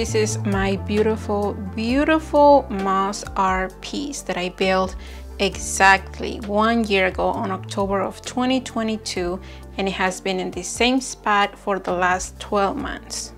This is my beautiful, beautiful moss art piece that I built exactly one year ago on October of 2022 and it has been in the same spot for the last 12 months.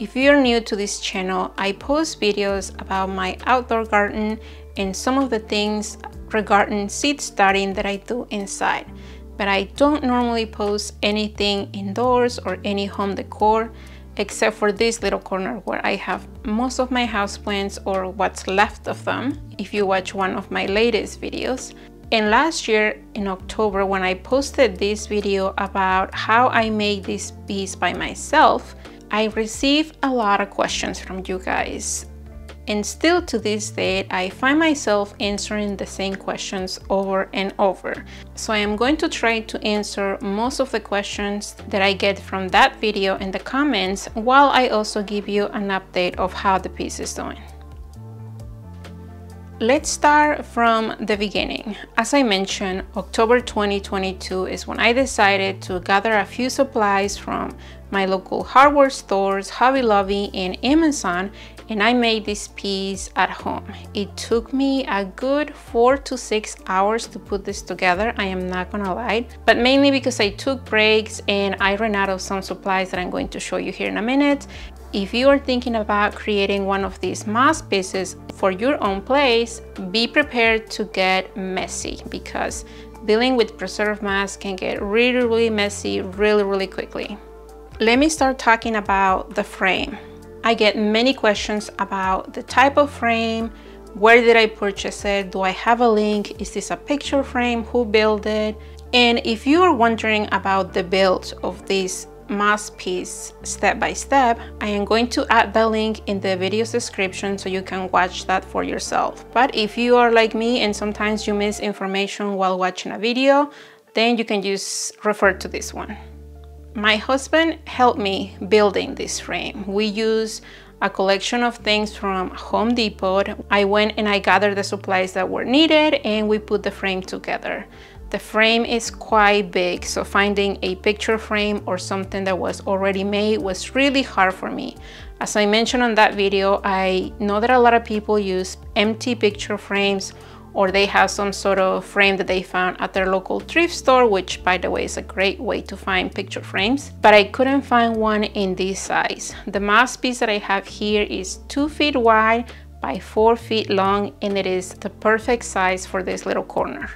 If you're new to this channel, I post videos about my outdoor garden and some of the things regarding seed starting that I do inside. But I don't normally post anything indoors or any home decor except for this little corner where I have most of my houseplants or what's left of them if you watch one of my latest videos. And last year in October when I posted this video about how I made this piece by myself, I received a lot of questions from you guys and still to this day, I find myself answering the same questions over and over. So I am going to try to answer most of the questions that I get from that video in the comments while I also give you an update of how the piece is doing. Let's start from the beginning. As I mentioned, October 2022 is when I decided to gather a few supplies from my local hardware stores, Hobby Lobby, and Amazon and I made this piece at home. It took me a good four to six hours to put this together, I am not gonna lie, but mainly because I took breaks and I ran out of some supplies that I'm going to show you here in a minute. If you are thinking about creating one of these moss pieces for your own place, be prepared to get messy because dealing with preserved moss can get really, really messy really, really quickly. Let me start talking about the frame. I get many questions about the type of frame, where did I purchase it, do I have a link, is this a picture frame, who built it? And if you are wondering about the build of this moss piece step by step, I am going to add the link in the video's description so you can watch that for yourself. But if you are like me and sometimes you miss information while watching a video, then you can just refer to this one. My husband helped me building this frame. We use a collection of things from Home Depot. I went and I gathered the supplies that were needed and we put the frame together. The frame is quite big, so finding a picture frame or something that was already made was really hard for me. As I mentioned on that video, I know that a lot of people use empty picture frames or they have some sort of frame that they found at their local thrift store, which by the way is a great way to find picture frames. But I couldn't find one in this size. The moss piece that I have here is two feet wide by four feet long and it is the perfect size for this little corner.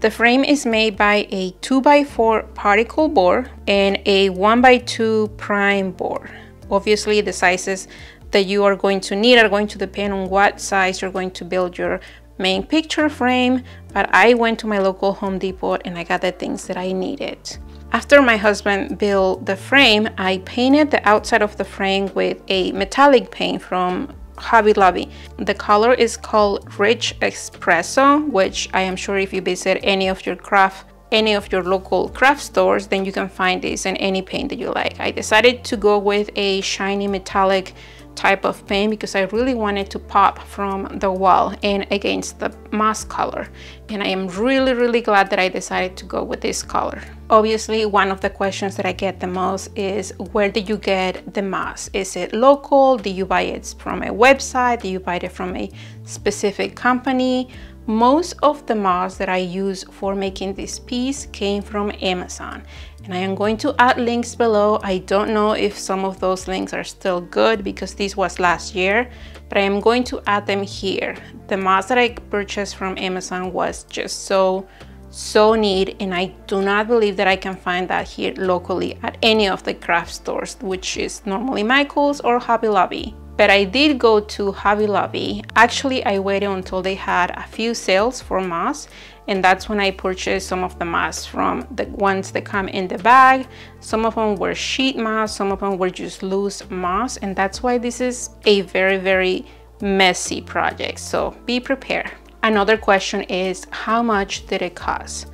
The frame is made by a 2x4 particle board and a 1x2 prime board. Obviously the sizes that you are going to need are going to depend on what size you're going to build your main picture frame, but I went to my local Home Depot and I got the things that I needed. After my husband built the frame, I painted the outside of the frame with a metallic paint from Hobby Lobby. The color is called Rich Espresso, which I am sure if you visit any of your craft any of your local craft stores, then you can find this in any paint that you like. I decided to go with a shiny metallic type of paint because I really wanted to pop from the wall and against the moss color. And I am really, really glad that I decided to go with this color. Obviously, one of the questions that I get the most is where did you get the moss? Is it local? Do you buy it from a website? Do you buy it from a specific company? Most of the moss that I use for making this piece came from Amazon and I am going to add links below. I don't know if some of those links are still good because this was last year, but I am going to add them here. The moss that I purchased from Amazon was just so, so neat and I do not believe that I can find that here locally at any of the craft stores, which is normally Michael's or Hobby Lobby but I did go to Hobby Lobby. Actually, I waited until they had a few sales for moss and that's when I purchased some of the moss from the ones that come in the bag. Some of them were sheet moss, some of them were just loose moss and that's why this is a very, very messy project. So be prepared. Another question is how much did it cost?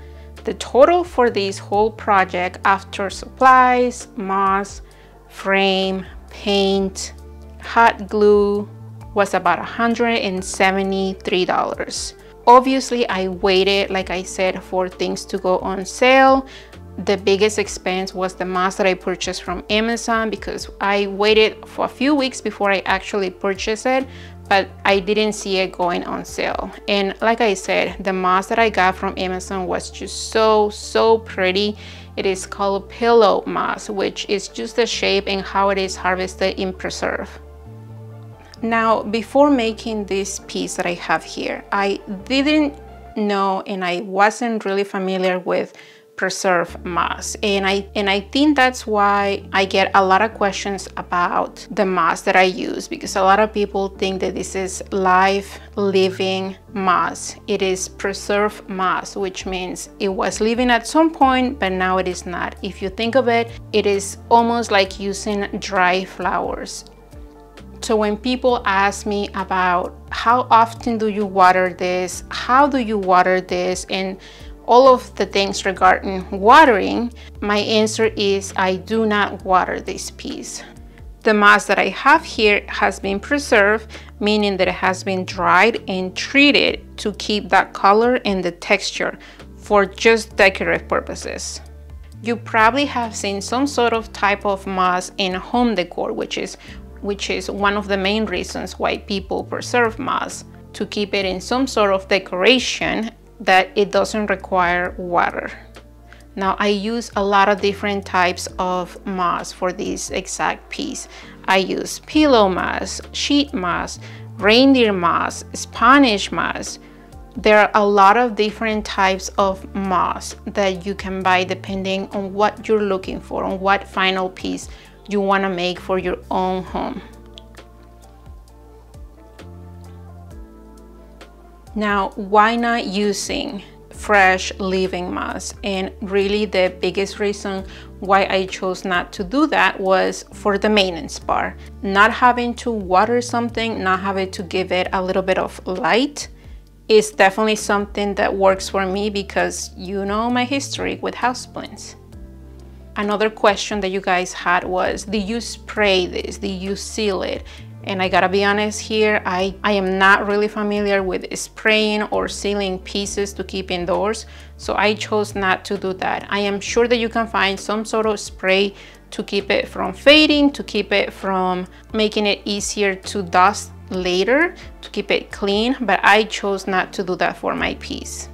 The total for this whole project after supplies, moss, frame, paint, hot glue was about $173. Obviously, I waited, like I said, for things to go on sale. The biggest expense was the mask that I purchased from Amazon because I waited for a few weeks before I actually purchased it, but I didn't see it going on sale. And like I said, the mask that I got from Amazon was just so, so pretty. It is called Pillow Moss, which is just the shape and how it is harvested in preserve. Now, before making this piece that I have here, I didn't know and I wasn't really familiar with preserve moss and I and I think that's why I get a lot of questions about the moss that I use because a lot of people think that this is live living moss it is preserved moss which means it was living at some point but now it is not. If you think of it it is almost like using dry flowers so when people ask me about how often do you water this how do you water this and all of the things regarding watering, my answer is I do not water this piece. The moss that I have here has been preserved, meaning that it has been dried and treated to keep that color and the texture for just decorative purposes. You probably have seen some sort of type of moss in home decor, which is, which is one of the main reasons why people preserve moss to keep it in some sort of decoration that it doesn't require water. Now I use a lot of different types of moss for this exact piece. I use pillow moss, sheet moss, reindeer moss, Spanish moss. There are a lot of different types of moss that you can buy depending on what you're looking for, on what final piece you want to make for your own home. Now, why not using fresh living moss? And really the biggest reason why I chose not to do that was for the maintenance part. Not having to water something, not having to give it a little bit of light is definitely something that works for me because you know my history with houseplants. Another question that you guys had was, do you spray this? Do you seal it? And I gotta be honest here, I, I am not really familiar with spraying or sealing pieces to keep indoors. So I chose not to do that. I am sure that you can find some sort of spray to keep it from fading, to keep it from making it easier to dust later, to keep it clean, but I chose not to do that for my piece.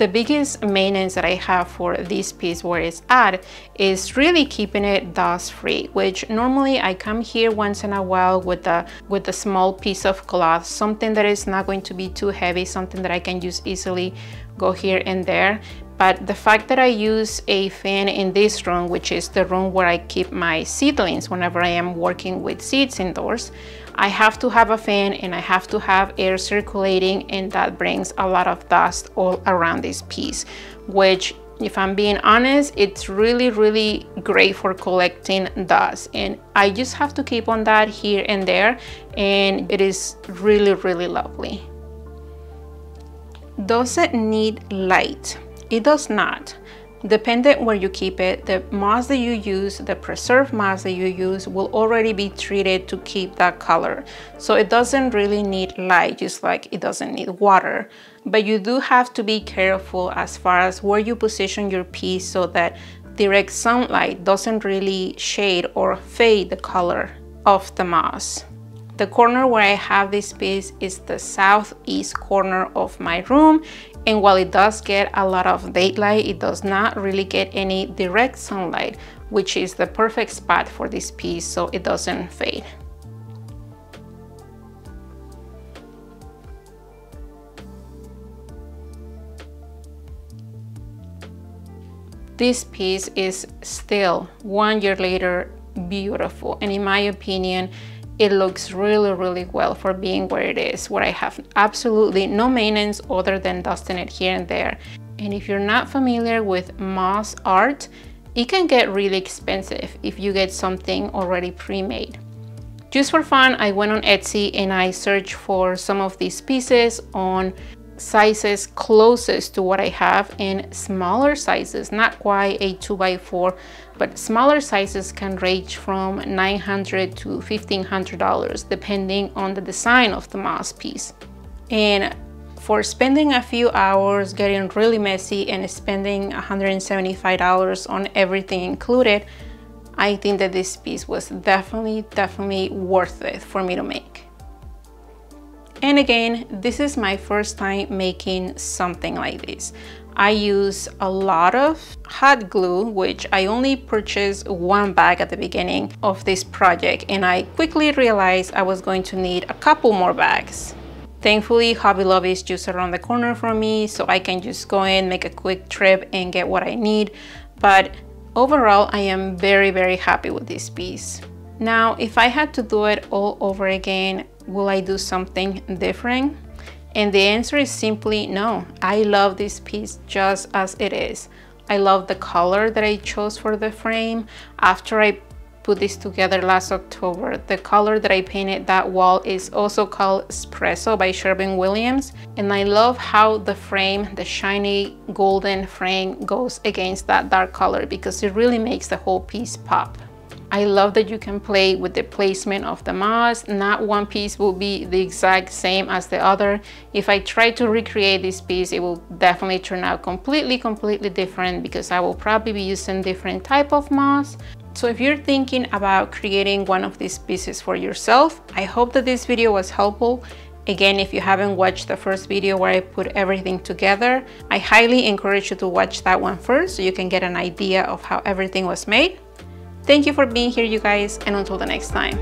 The biggest maintenance that I have for this piece where it's at is really keeping it dust free, which normally I come here once in a while with a, with a small piece of cloth, something that is not going to be too heavy, something that I can use easily go here and there. But the fact that I use a fan in this room, which is the room where I keep my seedlings whenever I am working with seeds indoors, I have to have a fan and I have to have air circulating and that brings a lot of dust all around this piece, which if I'm being honest, it's really, really great for collecting dust. And I just have to keep on that here and there. And it is really, really lovely. Does it need light? It does not. Depending where you keep it, the moss that you use, the preserved moss that you use will already be treated to keep that color. So it doesn't really need light, just like it doesn't need water. But you do have to be careful as far as where you position your piece so that direct sunlight doesn't really shade or fade the color of the moss. The corner where I have this piece is the southeast corner of my room and while it does get a lot of daylight, it does not really get any direct sunlight, which is the perfect spot for this piece so it doesn't fade. This piece is still one year later beautiful and in my opinion it looks really, really well for being where it is, where I have absolutely no maintenance other than dusting it here and there. And if you're not familiar with moss art, it can get really expensive if you get something already pre-made. Just for fun, I went on Etsy and I searched for some of these pieces on sizes closest to what I have in smaller sizes, not quite a 2x4, but smaller sizes can range from 900 to $1,500 depending on the design of the moss piece. And for spending a few hours getting really messy and spending $175 on everything included, I think that this piece was definitely, definitely worth it for me to make. And again, this is my first time making something like this. I use a lot of hot glue, which I only purchased one bag at the beginning of this project, and I quickly realized I was going to need a couple more bags. Thankfully, Hobby Lobby is just around the corner from me, so I can just go in, make a quick trip, and get what I need. But overall, I am very, very happy with this piece. Now, if I had to do it all over again, will I do something different? And the answer is simply no. I love this piece just as it is. I love the color that I chose for the frame. After I put this together last October, the color that I painted that wall is also called Espresso by Sherwin-Williams. And I love how the frame, the shiny golden frame goes against that dark color because it really makes the whole piece pop. I love that you can play with the placement of the moss. Not one piece will be the exact same as the other. If I try to recreate this piece, it will definitely turn out completely, completely different because I will probably be using different type of moss. So if you're thinking about creating one of these pieces for yourself, I hope that this video was helpful. Again, if you haven't watched the first video where I put everything together, I highly encourage you to watch that one first so you can get an idea of how everything was made. Thank you for being here, you guys, and until the next time.